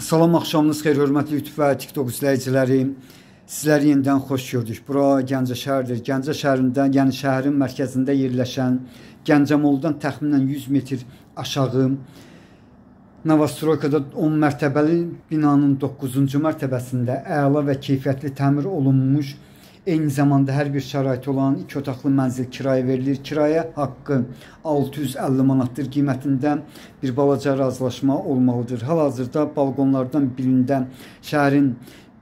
Salam axşamınız xeyir, hörmətli YouTube və TikTok izləyiciləri. Sizləri yenidən xoş gördük. Bura Gəncə şəhərdir. Gəncə şəhərində, yəni şəhərin mərkəzində yerləşən Gəncəmoldan təxminən 100 metr aşağı Novostroykada 10 mərtəbəli binanın 9-cu mərtəbəsində əla və keyfiyyətli təmir olunmuş Eyni zamanda hər bir şəraiti olan 2 otaqlı mənzil kirayə verilir. Kirayə haqqı 650 manatdır qiymətində bir balaca razılaşma olmalıdır. Hal-hazırda balkonlardan birində şəhərin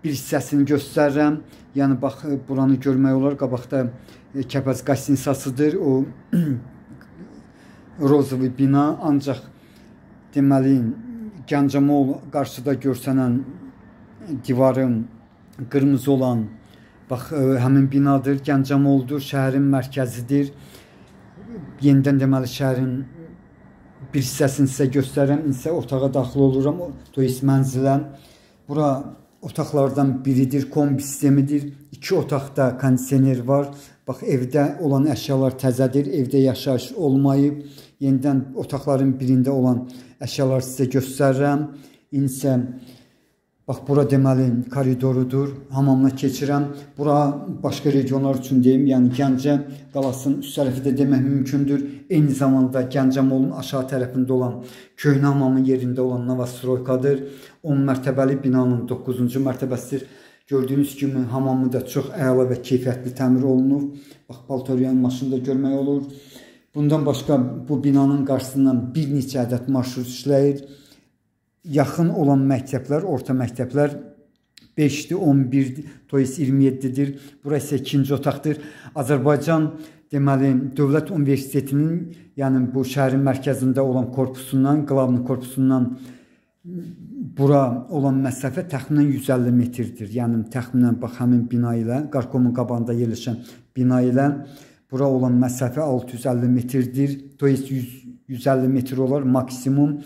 bir hissəsini göstərirəm. Yəni bax buranı görmək olar. Qabaqda e, Kəpəz qastinsasıdır. O rozovi bina ancaq deməli Gəncəmol qarşıda görsənən divarın qırmızı olan Bax, ə, e, həmin binadır, Gəncəmoldur, şəhərin mərkəzidir. Yenidən deməli şəhərin bir hissəsini sizə göstərirəm. İnsə otağa daxil oluram, toyis mənzilə. Bura otaqlardan biridir, kombi sistemidir. İki otaqda kondisioner var. Bax, evdə olan əşyalar təzədir, evdə yaşayış olmayıb. Yenidən otaqların birində olan əşyalar sizə göstərirəm. İnsə Bax, bura deməli koridorudur. Hamamla keçirəm. Bura başqa regionlar üçün deyim, yəni Gəncə qalasının üst tərəfi də demək mümkündür. Eyni zamanda Gəncəmolun aşağı tərəfində olan köhnə hamamın yerində olan Novostroykadır. 10 mərtəbəli binanın 9-cu mərtəbəsidir. Gördüyünüz kimi hamamı da çox əla və keyfiyyətli təmir olunub. Bax, Baltoriyan maşını da görmək olur. Bundan başqa bu binanın qarşısından bir neçə ədəd marşrut işləyir yaxın olan məktəblər, orta məktəblər 5-dir, 11-dir, toyis 27-dir. Bura isə ikinci otaqdır. Azərbaycan deməli Dövlət Universitetinin, yəni bu şəhərin mərkəzində olan korpusundan, qlavni korpusundan bura olan məsafə təxminən 150 metrdir. Yəni təxminən bax həmin bina ilə, Qarkomun qabağında yerləşən bina ilə bura olan məsafə 650 metrdir. Toyis 100 150 metr olar maksimum.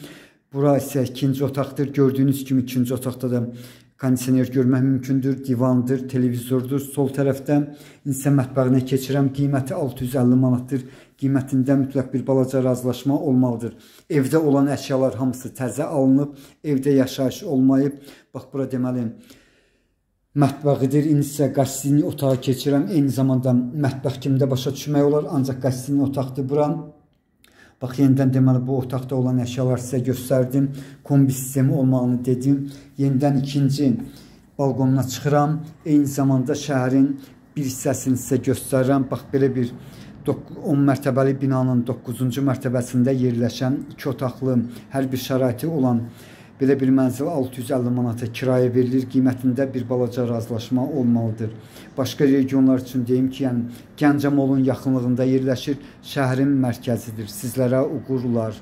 Bura isə ikinci otaqdır. Gördüyünüz kimi ikinci otaqda da kondisioner görmək mümkündür. Divandır, televizordur. Sol tərəfdə insan mətbəxinə keçirəm. Qiyməti 650 manatdır. Qiymətində mütləq bir balaca razılaşma olmalıdır. Evdə olan əşyalar hamısı təzə alınıb, evdə yaşayış olmayıb. Bax bura deməli mətbəxidir. İndi isə qəsdini otağa keçirəm. Eyni zamanda mətbəx kimdə başa düşmək olar, ancaq qəsdini otaqdır buram. Bax, yenidən deməli, bu otaqda olan əşyalar sizə göstərdim. Kombi sistemi olmağını dedim. Yenidən ikinci balqonuna çıxıram. Eyni zamanda şəhərin bir hissəsini sizə göstərirəm. Bax, belə bir 10 mərtəbəli binanın 9-cu mərtəbəsində yerləşən iki otaqlı hər bir şəraiti olan Belə bir mənzil 650 manata kirayə verilir. Qiymətində bir balaca razılaşma olmalıdır. Başqa regionlar üçün deyim ki, yəni Gəncəmolun yaxınlığında yerləşir, şəhərin mərkəzidir. Sizlərə uğurlar.